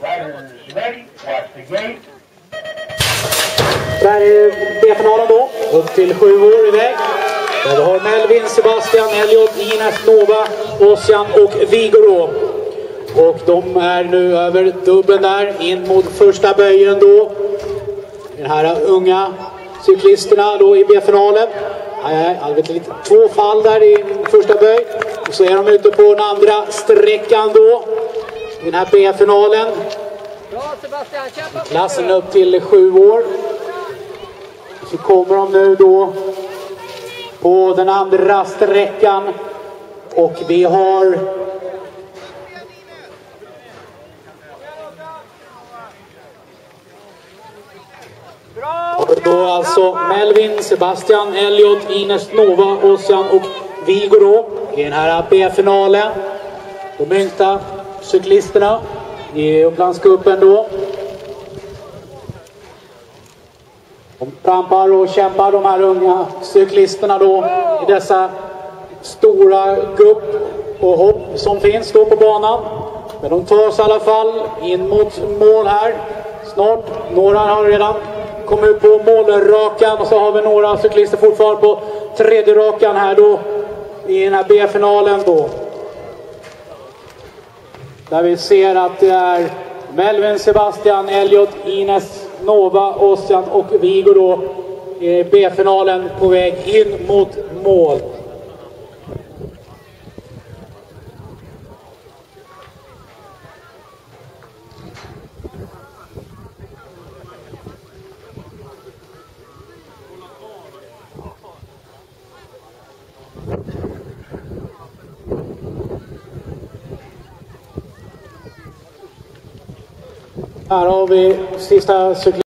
Riders ready, watch the gate. Där är B-finalen då. Upp till sju år iväg. Där vi har Melvin, Sebastian, Elliot, Ines, Nova, Ossian och Vigoro. Och de är nu över dubben där in mot första böjen då. De här unga cyklisterna då i B-finalen. lite, två fall där i första böj. Och så är de ute på den andra sträckan då. I den här B-finalen. Klassen upp till sju år. Så kommer de nu då på den andra sträckan. Och vi har Och då alltså Melvin, Sebastian, Elliot, Ines, Nova, Ossian och Vigoro i den här B-finalen. De yngsta cyklisterna i Upplandscupen då. De trampar och kämpar de här unga cyklisterna då i dessa stora gupp och hopp som finns då på banan. Men de tar sig i alla fall in mot mål här. Snart. Några har redan kommit på målrakan och så har vi några cyklister fortfarande på tredje rakan här då i den här B-finalen då. Där vi ser att det är Melvin, Sebastian, Elliot, Ines, Nova, Ossian och Viggo då i B-finalen på väg in mot mål. Här har vi sista cyklisten